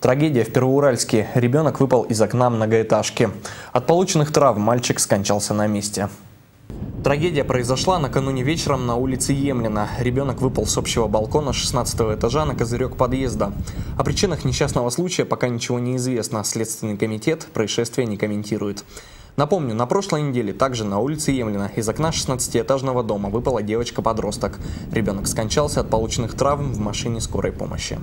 Трагедия в Первоуральске. Ребенок выпал из окна многоэтажки. От полученных травм мальчик скончался на месте. Трагедия произошла накануне вечером на улице Емлина. Ребенок выпал с общего балкона 16 этажа на козырек подъезда. О причинах несчастного случая пока ничего не известно. Следственный комитет происшествия не комментирует. Напомню, на прошлой неделе также на улице Емлина из окна 16-этажного дома выпала девочка-подросток. Ребенок скончался от полученных травм в машине скорой помощи.